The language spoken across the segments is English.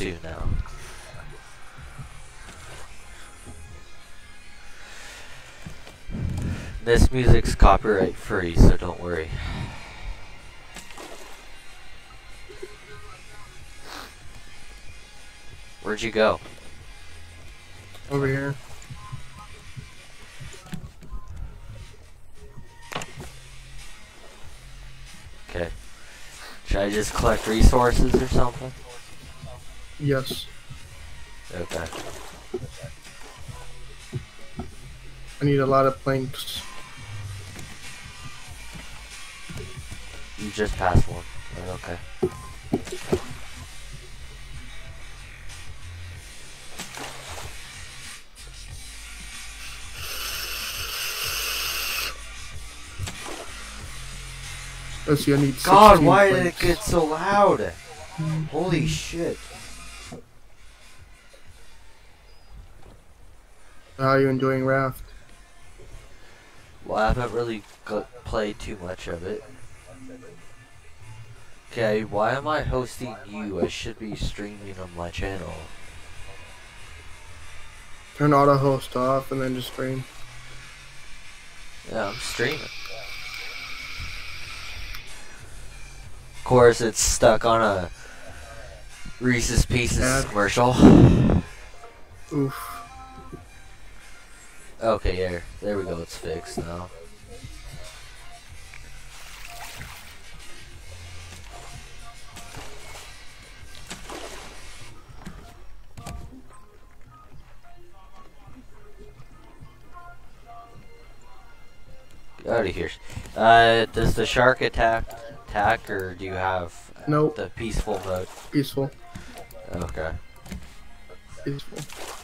soon now. This music's copyright free, so don't worry. Where'd you go? Over here. Okay. Should I just collect resources or something? Yes. Okay. I need a lot of planks. You just passed one. Okay. Let's see, I need God, 16 why did it get so loud? Holy shit. How are you enjoying Raft? Well, I haven't really played too much of it. Okay, why am I hosting you? I should be streaming on my channel. Turn auto host off and then just stream. Yeah, I'm streaming. Of course, it's stuck on a Reese's Pieces commercial. Oof. Okay, there, there we go. It's fixed now. Get out of here. Uh, does the shark attack attack, or do you have Nope. the peaceful mode? Peaceful. Okay. Peaceful.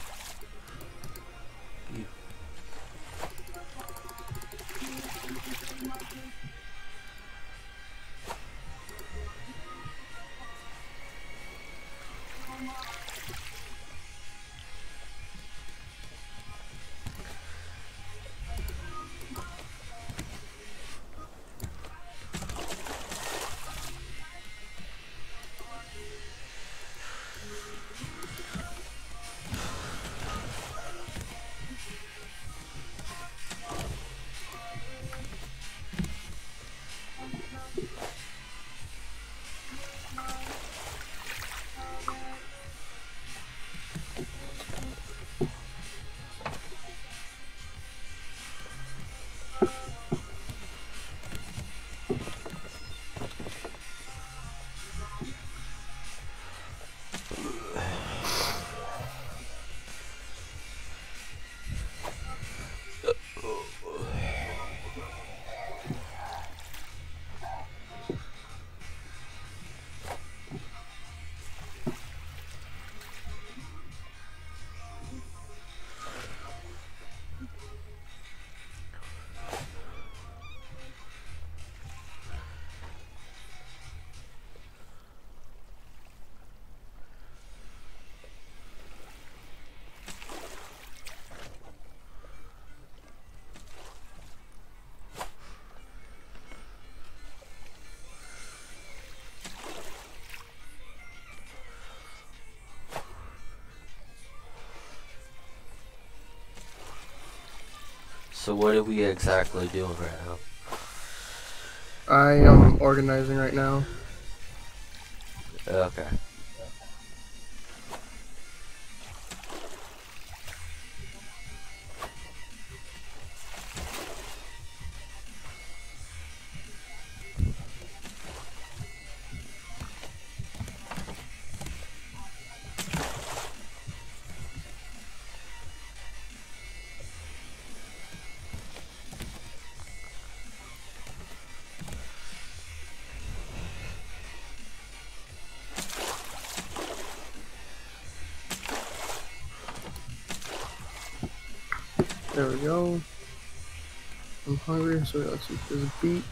So what are we exactly doing right now? I am organizing right now. Okay. There we go. I'm hungry, so let's eat this beet.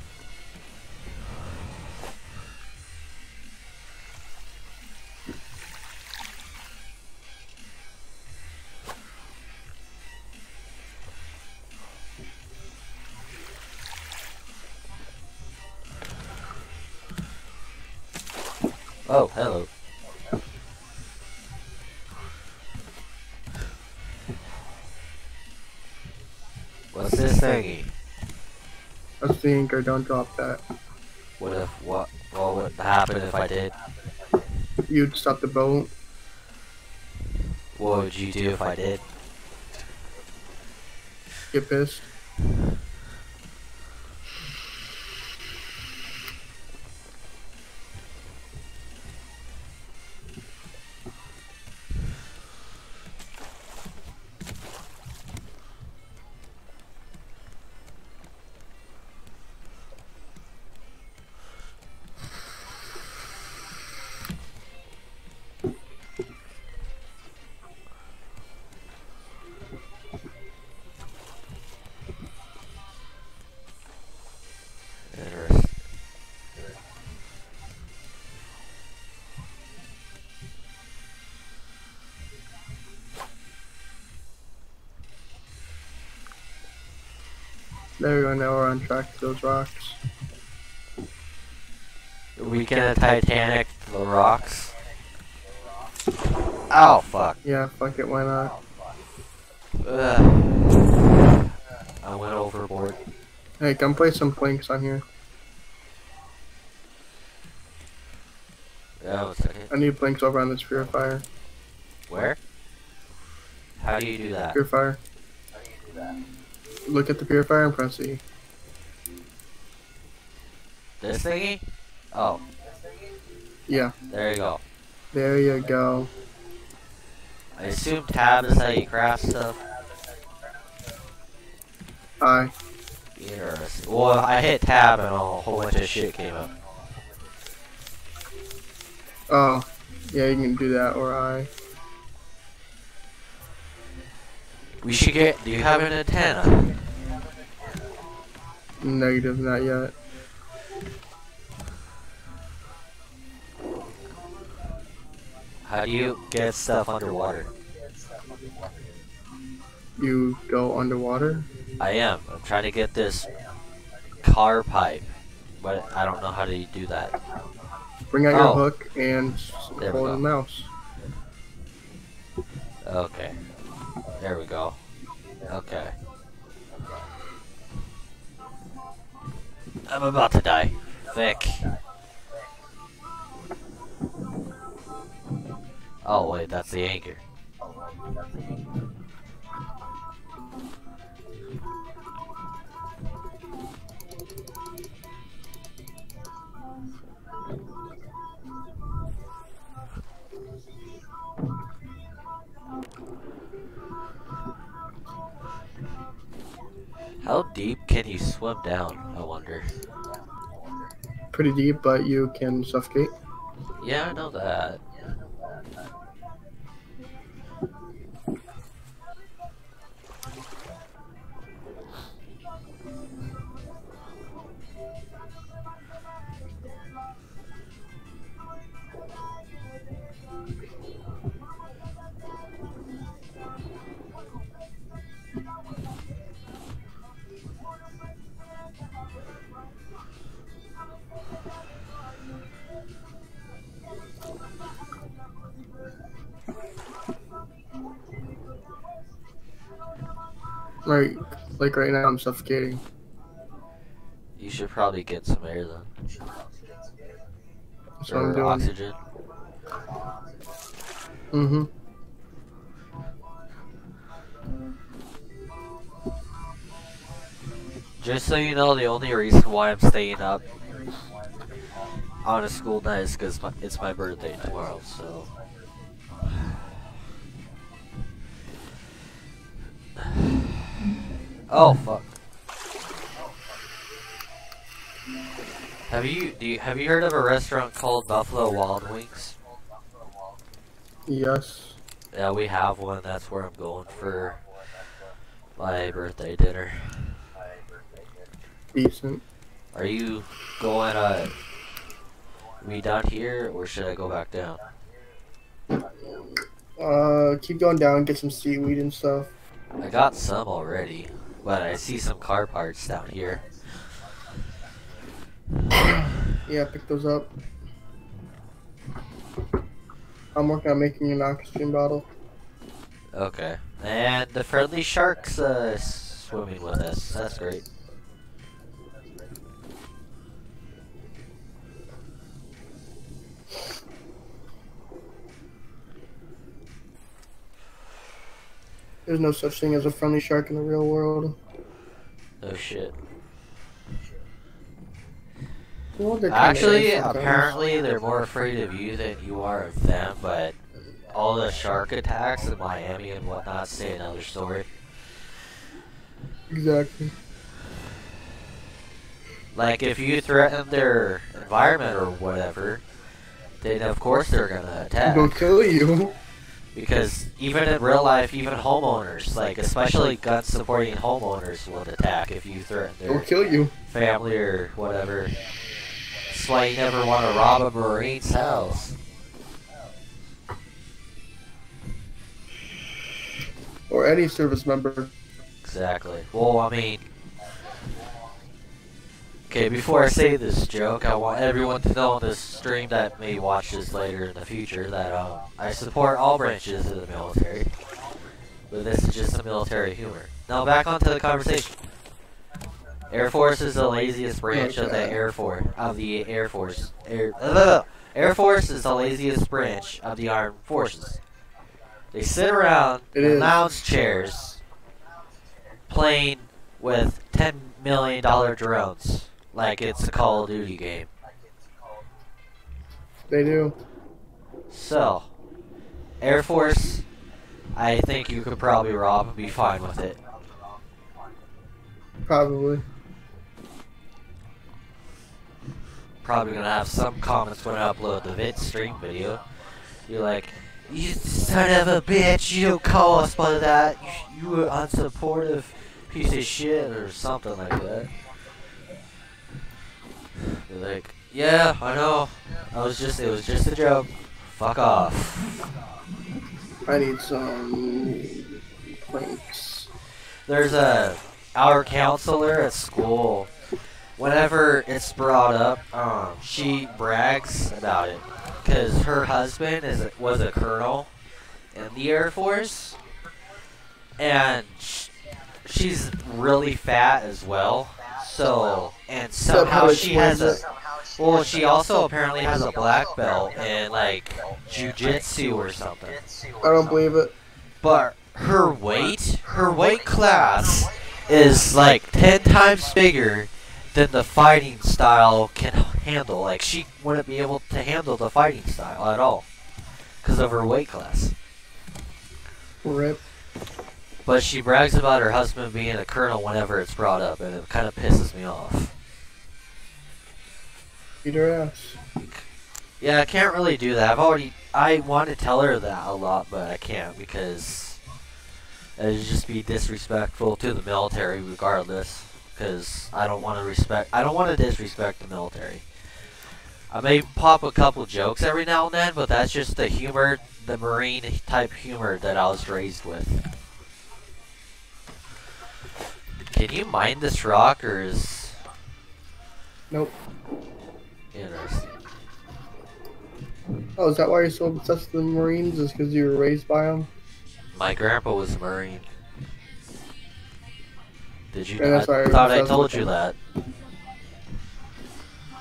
The anchor. Don't drop that. What if what? What would happen if I did? You'd stop the boat. What would you do if I did? Get pissed. There we go. Now we're on track to those rocks. Weekend of Titanic, the rocks. Oh fuck. Yeah, fuck it. Why not? Ugh. I went overboard. Hey, come play some planks on here. Yeah, one second. I need planks over on this purifier. Where? How do you do that? Purifier. Look at the purifier and press E. This thingy? Oh, Yeah, there you go. there you go. I assume tab is how you craft stuff. I. Interesting. Well, I hit tab and a whole bunch of shit came up. Oh, yeah, you can do that or I. We should get. Do you have an antenna? Negative, not yet. How do you get stuff underwater? You go underwater. I am. I'm trying to get this car pipe, but I don't know how to do that. Bring out your Oh. hook and hold the mouse. Okay. There we go. Okay. I'm about to die. Vic. Oh wait, that's the anchor. How deep can you swim down? I wonder. Pretty deep, but you can suffocate. Yeah, I know that. Right, like right now, I'm suffocating. You should probably get some air then. What I'm doing. oxygen. Mm-hmm. Just so you know, the only reason why I'm staying up on a school night is because it's my birthday tomorrow, so. Oh fuck. Have you do you, have you heard of a restaurant called Buffalo Wild Wings? Yes. Yeah, we have one. That's where I'm going for my birthday dinner. Decent. Are you going uh me down here or should I go back down? Uh, keep going down, get some seaweed and stuff. I got some already, but I see some car parts down here. Yeah, pick those up. I'm working on making an oxygen bottle. Okay. And the friendly sharks uh swimming with us. That's great. There's no such thing as a friendly shark in the real world. Oh shit. Well, Actually, apparently they're more afraid of you than you are of them, but all the shark attacks in Miami and whatnot say another story. Exactly. Like, if you threaten their environment or whatever, then of course they're gonna attack. They'll kill you. Because even in real life, even homeowners, like especially gun supporting homeowners, will attack if you threaten their kill you. family or whatever. That's why you never want to rob a Marine's house. Or any service member. Exactly. Well, I mean. Okay, before I say this joke, I want everyone to know in this stream that may watch this later in the future that um, I support all branches of the military. But this is just a military humor. Now back onto the conversation. Air Force is the laziest branch of the Air Force of the Air Force. Air, uh, Air Force is the laziest branch of the armed forces. They sit around It in is. lounge chairs playing with ten million dollar drones like it's a Call of Duty game. They do. So, Air Force, I think you could probably rob and be fine with it. Probably. Probably gonna have some comments when I upload the vid stream video. You're like, you son of a bitch, you don't call us by that. You, you were unsupportive piece of shit or something like that. Yeah, I know. I was just, it was just a joke. Fuck off. I need some planks. There's a our counselor at school. Whenever it's brought up, um, she brags about it because her husband is was a colonel in the Air Force, and sh- she's really fat as well. So and somehow she has a well, she also apparently has a black belt in like jujitsu or something. I don't believe it. But her weight, her weight class is like 10 times bigger than the fighting style can handle. Like, she wouldn't be able to handle the fighting style at all because of her weight class. Rip. But she brags about her husband being a colonel whenever it's brought up, and it kind of pisses me off. Eat her ass. Yeah, I can't really do that. I've already. I want to tell her that a lot, but I can't because it'd just be disrespectful to the military, regardless. Because I don't want to respect. I don't want to disrespect the military. I may pop a couple jokes every now and then, but that's just the humor, the marine type humor that I was raised with. Can you mine this rock, or is Nope. Interesting? Oh, is that why you're so obsessed with the Marines? Is because you were raised by them? My grandpa was a Marine. Did you? I thought I told you that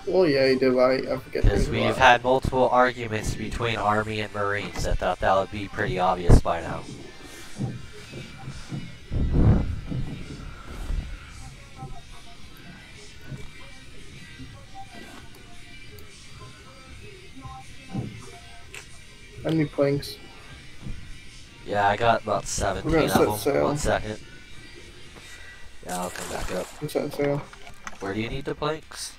Well, yeah, you did. I, I forget. because we've had multiple arguments between Army and Marines. I thought that would be pretty obvious by now. I need planks. Yeah, I got about 17 We're gonna set sail. One second. Yeah, I'll come back up. What's that say? Where do you need the planks?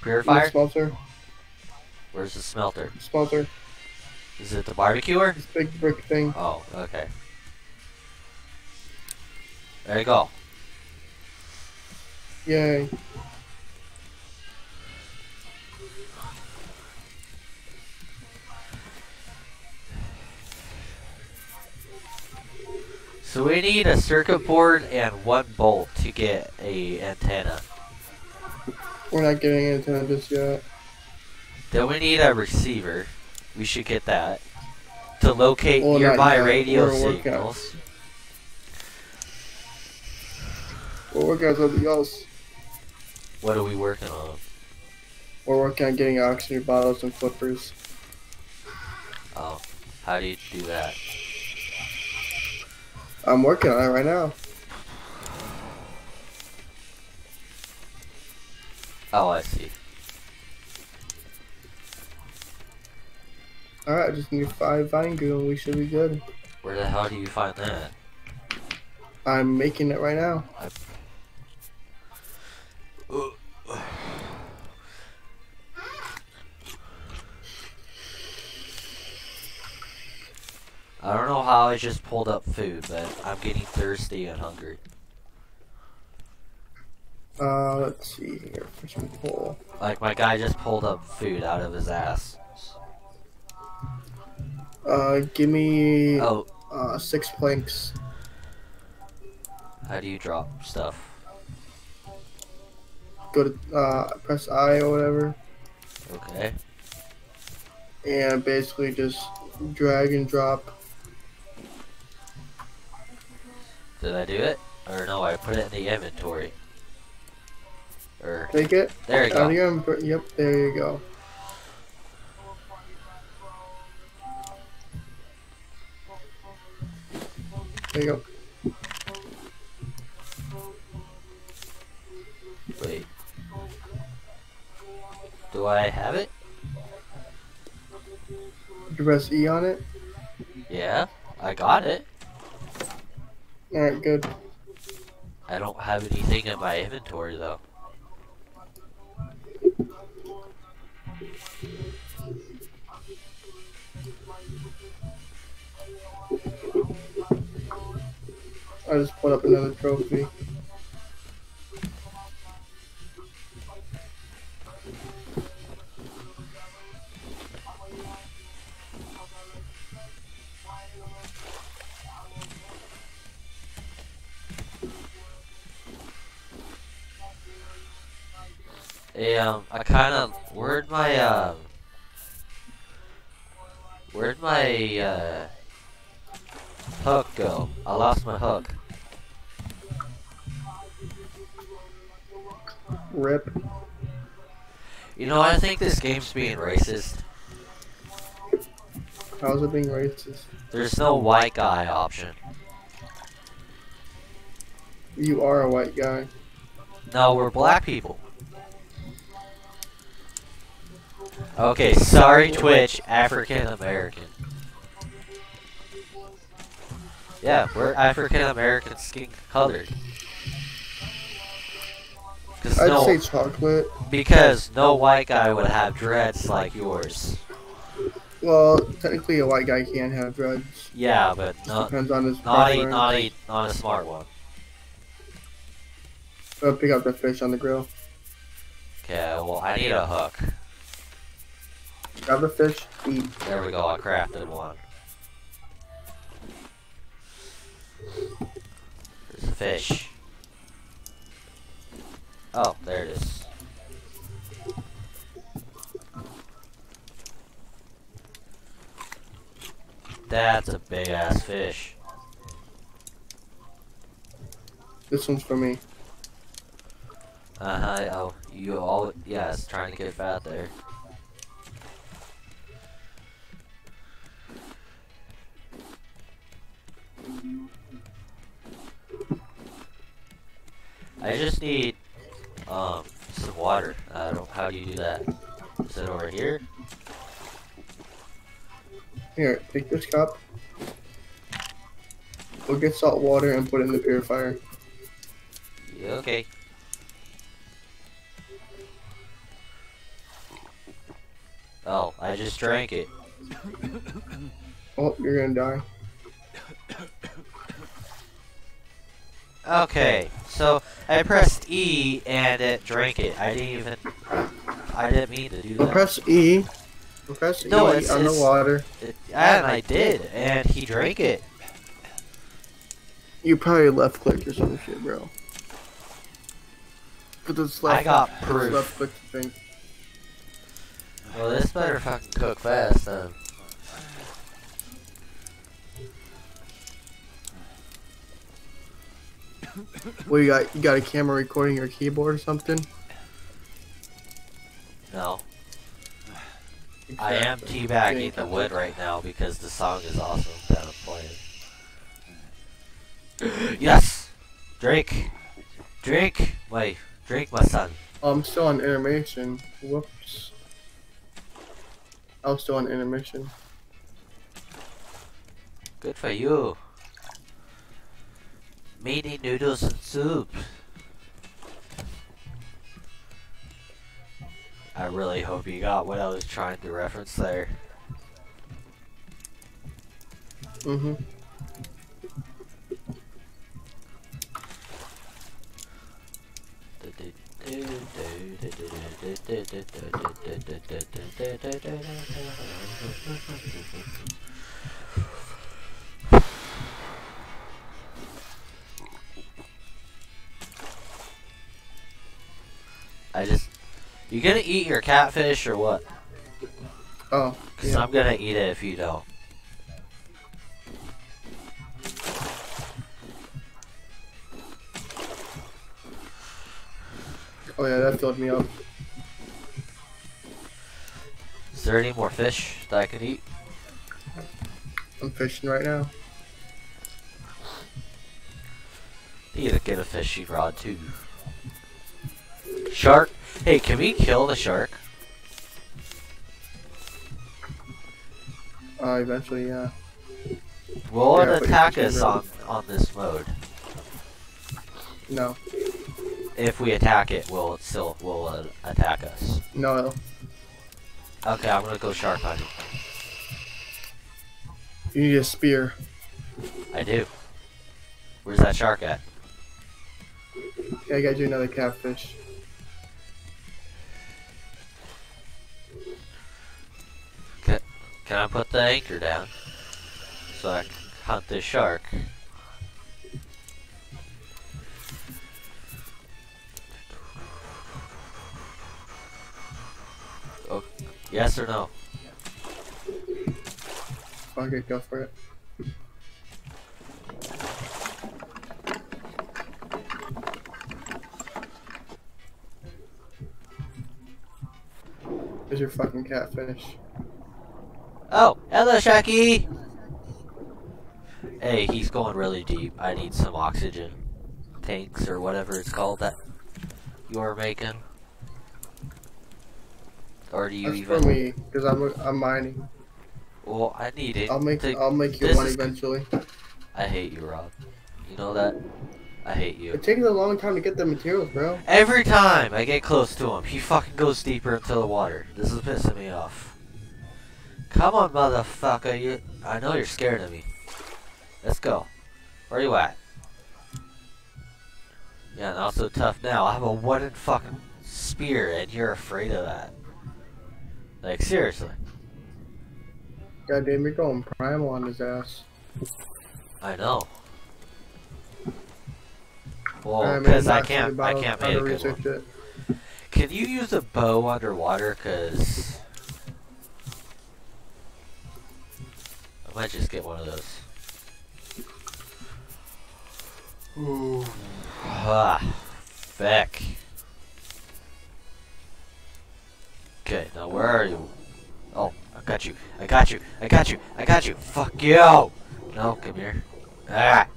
The Purifier? smelter. Where's the smelter? Smelter. Is it the barbecuer? This big brick thing. Oh, okay. There you go. Yay. So we need a circuit board and one bolt to get a antenna. We're not getting into this yet. Then we need a receiver. We should get that to locate Well, nearby radio We're working on it. signals. We're working on something else. What are we working on? We're working on getting oxygen bottles and flippers. Oh, how do you do that? I'm working on it right now. Oh, I see. Alright, I just need five vine glue and we should be good. Where the hell do you find that? I'm making it right now. I how I just pulled up food, but I'm getting thirsty and hungry. Uh, let's see here. Push and pull. Like my guy just pulled up food out of his ass. Uh, give me Oh, uh, six planks. how do you drop stuff? Go to uh, press I or whatever, Okay. and basically just drag and drop. Did I do it? Or no, I put it in the inventory. Or Take it. there you go. your Yep, there you go. There you go. Wait. Do I have it? You press E on it. Yeah, I got it. Alright, good. I don't have anything in my inventory though. I just put up another trophy. Rip. You know, I think this game's being racist. How's it being racist? There's no white guy option. You are a white guy. No, we're black people. Okay, sorry Twitch, African American. Yeah, we're African American skin colored. I'd no, say chocolate. because no white guy would have dreads like yours. Well, technically a white guy can have dreads. Yeah, but not Depends on his not a not a not a smart one. Go pick up the fish on the grill. Okay, well I need a hook. Grab the fish, eat. There we go, I crafted one. There's a fish. Oh, there it is. That's a big ass fish. This one's for me. Uh huh. Oh, you all. Yeah, it's trying to get fat there. I just need water. I don't. Know how do you do that? Is it over here? Here, take this cup. We'll get salt water and put it in the purifier. Yeah, okay. Oh, I just drank it. Oh, you're gonna die. Okay, so I pressed E and it drank it. I didn't even. I didn't mean to do that. press E. Press No, E it's- on the it's- water. It- and I did, and he drank it. You probably left click or some shit, bro. But it's left. I got it's proof. Left click the thing. Well, this better fucking cook fast then. What you got? You got a camera recording your keyboard or something? No. I am Exactly. teabagging the wood right now because the song is awesome that I'm playing. yes! Drake! Drake! Wait, Drake, my son. Oh, I'm still on intermission. Whoops. I was still on intermission. Good for you. Meaty noodles and soup. I really hope you got what I was trying to reference there. Mm-hmm. I just. You gonna eat your catfish or what? Oh, Cause yeah. I'm gonna eat it if you don't. Oh yeah, that filled me up. Is there any more fish that I can eat? I'm fishing right now. You Need to get a fishy rod too. Shark? Hey, can we kill the shark? Uh, eventually, yeah. Will Yeah, it attack us on, on this mode? No, If we attack it, will it still will it attack us? no. Okay, I'm gonna go shark hunting. You need a spear. I do. Where's that shark at? Yeah, I got you another catfish. Can I put the anchor down so I can hunt this shark? Oh, yes or no? It, go for it. There's your fucking catfish. Oh, hello, Sharky! Hey, he's going really deep. I need some oxygen tanks or whatever it's called that you are making. Or do you That's even? for me, because I'm I'm mining. Well, I need it. I'll make to- I'll make you this one is- eventually. I hate you, Rob. You know that? I hate you. It takes a long time to get the materials, bro. Every time I get close to him, he fucking goes deeper into the water. This is pissing me off. Come on, motherfucker. You, I know you're scared of me. Let's go. Where you at? Yeah, not so tough now. I have a wooden fucking spear, and you're afraid of that. Like, seriously. Goddamn, you're going primal on his ass. I know. Well, Alright, man, because I can't, I can't make a good one. it. Can you use a bow underwater? Cause I might just get one of those. Ooh. Ah, feck. Okay, now where are you? Oh, I got you. I got you. I got you. I got you. Fuck you. No, come here. Ah.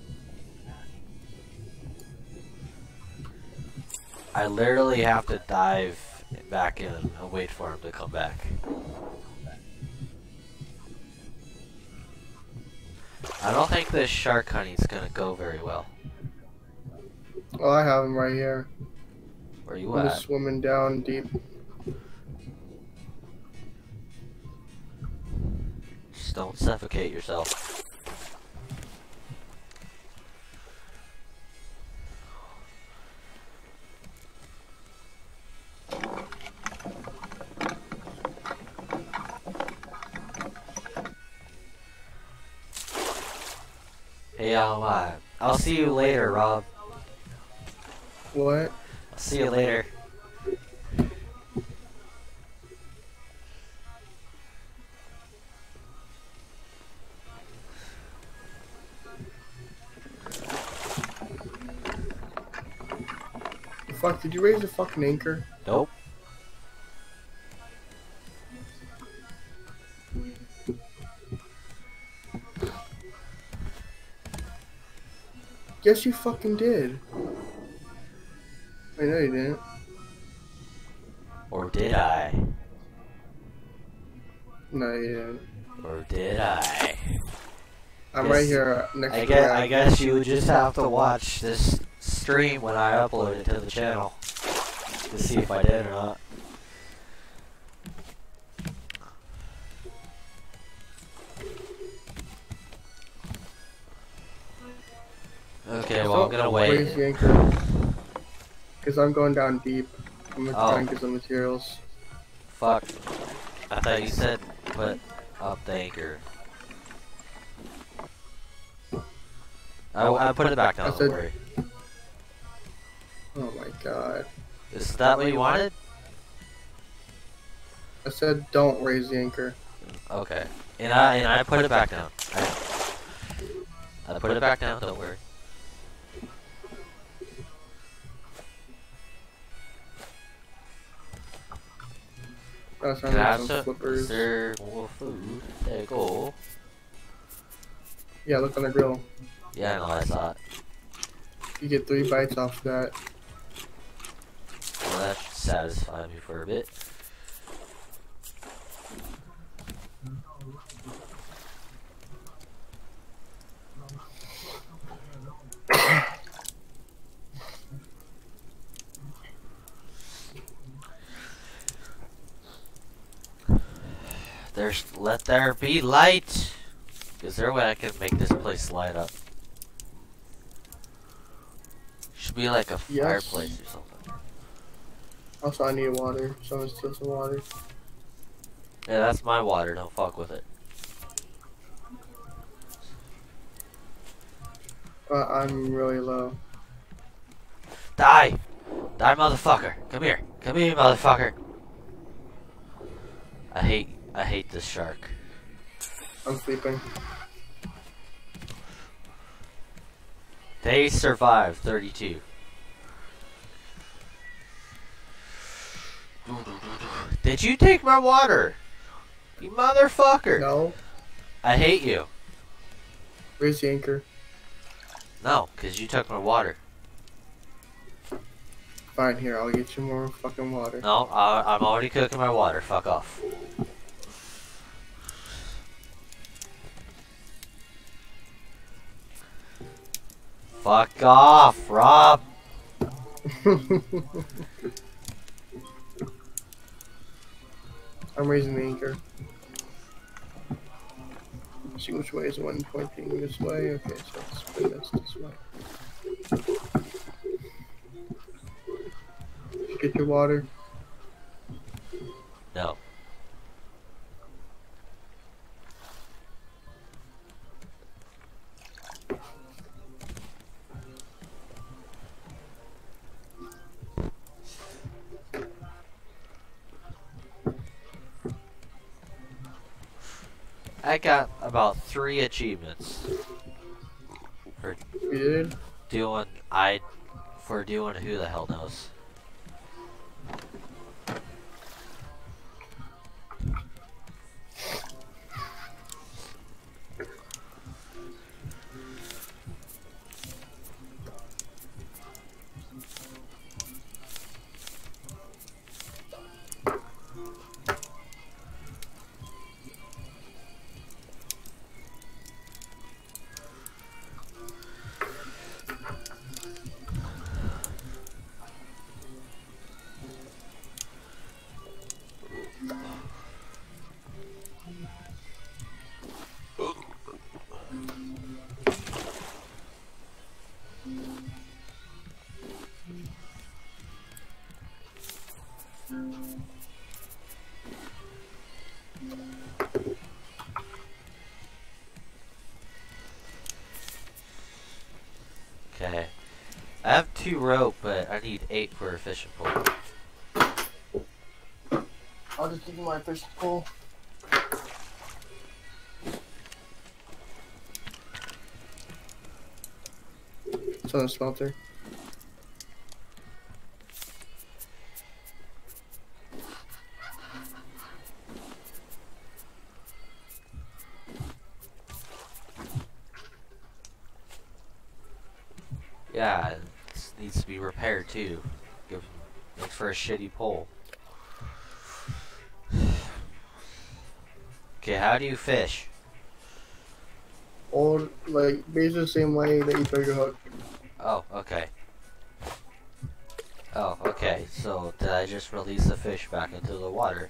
I literally have to dive back in and wait for him to come back. I don't think this shark hunting's gonna go very well. Oh, I have him right here. Where you I'm at? just swimming down deep. Just don't suffocate yourself. See you later, Rob. What? I'll see you later. The fuck? Did you raise the fucking anchor? Nope. Yes, you fucking did. I know you didn't. Or did I? No, you didn't. Or did I? I'm right here uh, next I to guess, I guess you just have to watch this stream when I upload it to the channel to see if I did or not. Okay, well I'm gonna Raise wait. the anchor. Cause I'm going down deep. I'm gonna Oh. try and get some materials. Fuck. I thought you said put up the anchor. I, I put it back down, I don't worry. Oh my god. Is that what you wanted? I said don't raise the anchor. Okay. And I and I put it back down. I, I put it back down, don't worry. I have some some? Flippers. there more food? There you go. Yeah, look on the grill. Yeah, I know, I saw it. You get three bites off that. Well, that should satisfy me for a bit. There's let there be light. Is there a way I can make this place light up? Should be like a Yes. fireplace or something. Also, I need water. Someone steal some water. Yeah, that's my water. Don't fuck with it. Uh, I'm really low. Die! Die, motherfucker! Come here! Come here, motherfucker! I hate, I hate this shark. I'm sleeping. They survived 32. Did you take my water? You motherfucker! No. I hate you. Raise the anchor. No, because you took my water. Fine, here, I'll get you more fucking water. No, I, I'm already cooking my water. Fuck off. Fuck off, Rob. I'm raising the anchor. See which way is the one pointing this way? Okay, so let's spin this this way. Did you get your water? No. I got about three achievements for did? doing I for doing who the hell knows. Two rope, but I need eight for a fishing pole. I'll just give you my fishing pole. It's on the smelter. Too. Give, makes for a shitty pole. Okay, how do you fish? Or like basically the same way that you throw your hook. Oh, okay. Oh, okay. So did I just release the fish back into the water?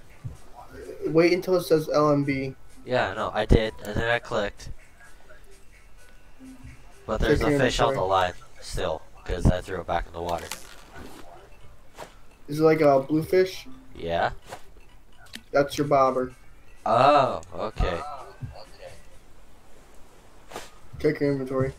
Wait until it says LMB. Yeah, no, I did, and then I clicked. But there's a fish on the line still, because I threw it back in the water. Is it like a bluefish? Yeah? That's your bobber. Oh, okay. Check your inventory.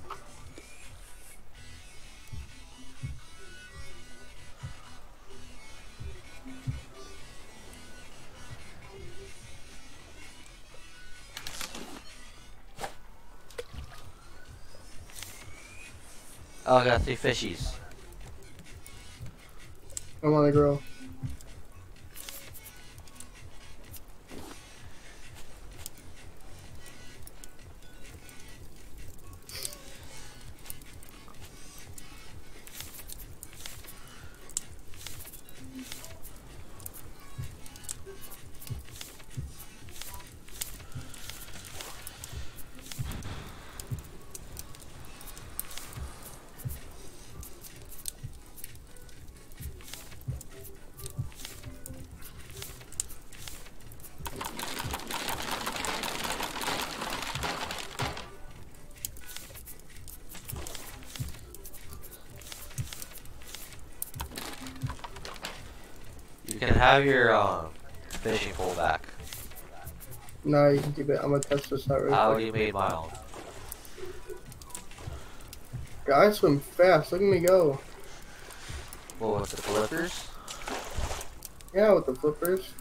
Oh, I got three fishies. I'm on the grill. You can have your um, fishing pole back. No, you can keep it. I'm gonna test this out I real quick. already made my own. I swim fast. Look at me go. What with the flippers? Yeah, with the flippers.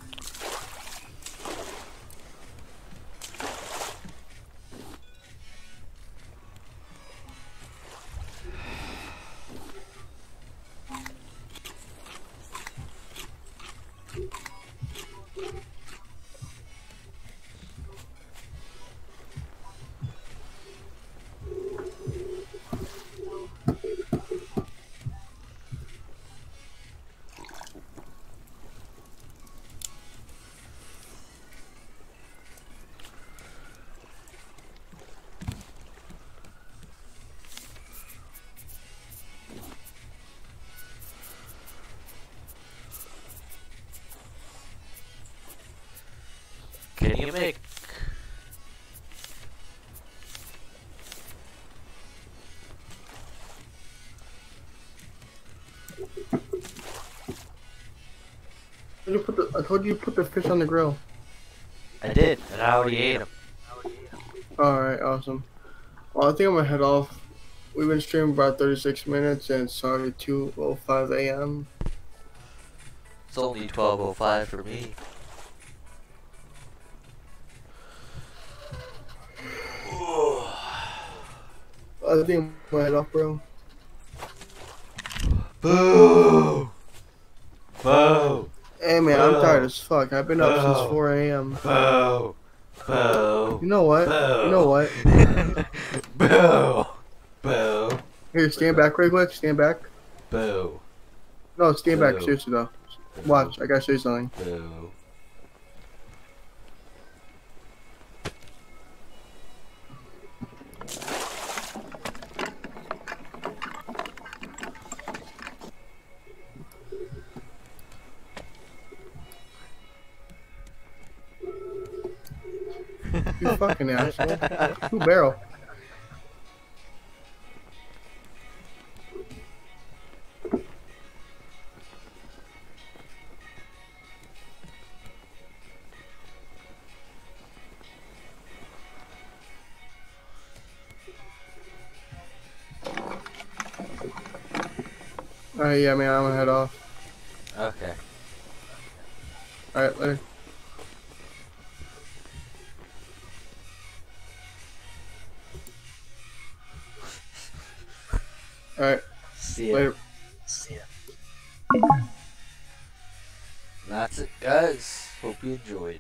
The, I told you to put the fish on the grill. I did, and I already ate them. Alright, awesome. Well, I think I'm gonna head off. We've been streaming about 36 minutes and it's already 2.05 a.m. It's only 12:05 for me. I think I'm gonna head off, bro. Boo! Boo! Hey man, I'm tired as fuck. I've been up since 4 a.m. Boo! Boo! You know what? Boo! You know what? Boo! Boo! Here, stand back real quick. Stand back. Boo! No, stand back. Boo. Seriously though. Watch. I gotta show you something. Boo! Fucking asshole. Who barrel? Alright, yeah, man, I'm gonna head off. Okay. Alright, later. See ya. later. See ya. That's it, guys. Hope you enjoyed.